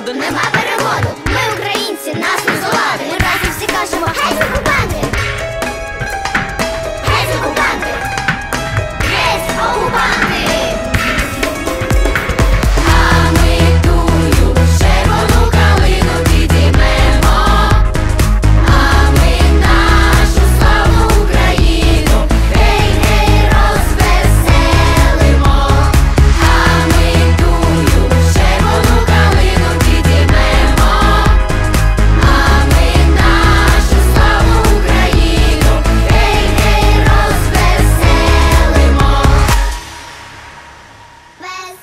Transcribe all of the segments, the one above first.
the than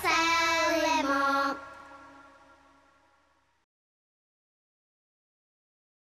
さい。